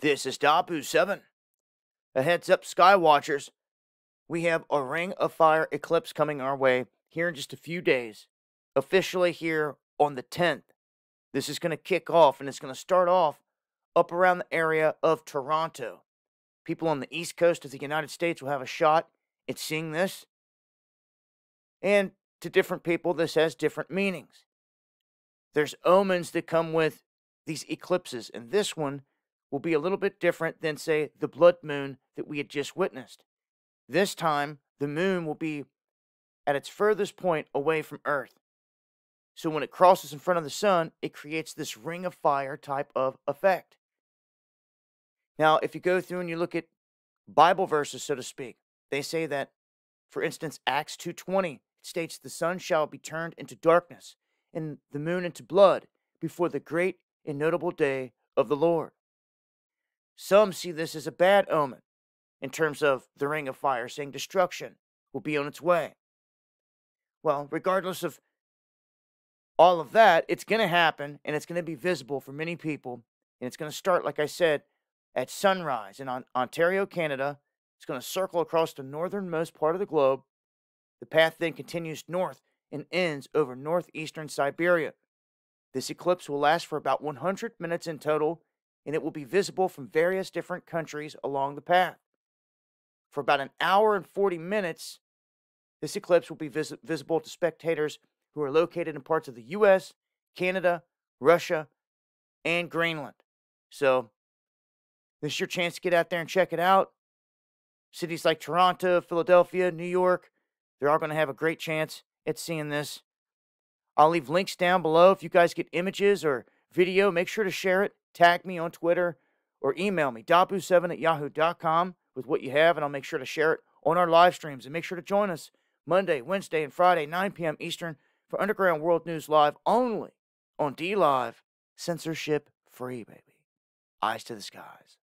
This is Dahboo7. A heads up, Skywatchers. We have a Ring of Fire eclipse coming our way here in just a few days. Officially here on the 10th. This is going to kick off and it's going to start off up around the area of Toronto. People on the east coast of the United States will have a shot at seeing this. And to different people, this has different meanings. There's omens that come with these eclipses, and this one will be a little bit different than, say, the blood moon that we had just witnessed. This time, the moon will be at its furthest point away from Earth. So when it crosses in front of the sun, it creates this ring of fire type of effect. Now, if you go through and you look at Bible verses, so to speak, they say that, for instance, Acts 2.20 states the sun shall be turned into darkness and the moon into blood before the great and notable day of the Lord. Some see this as a bad omen in terms of the ring of fire, saying destruction will be on its way. Well, regardless of all of that, it's going to happen and it's going to be visible for many people. And it's going to start, like I said, at sunrise in Ontario, Canada. It's going to circle across the northernmost part of the globe. The path then continues north and ends over northeastern Siberia. This eclipse will last for about 100 minutes in total, and it will be visible from various different countries along the path. For about an hour and 40 minutes, this eclipse will be vis- visible to spectators who are located in parts of the US, Canada, Russia, and Greenland. So, this is your chance to get out there and check it out. Cities like Toronto, Philadelphia, New York, they're all going to have a great chance at seeing this. I'll leave links down below. If you guys get images or video, make sure to share it. Tag me on Twitter or email me, dahboo7 at yahoo.com with what you have, and I'll make sure to share it on our live streams. And make sure to join us Monday, Wednesday, and Friday, 9 p.m. Eastern for Underground World News Live only on DLive, censorship free, baby. Eyes to the skies.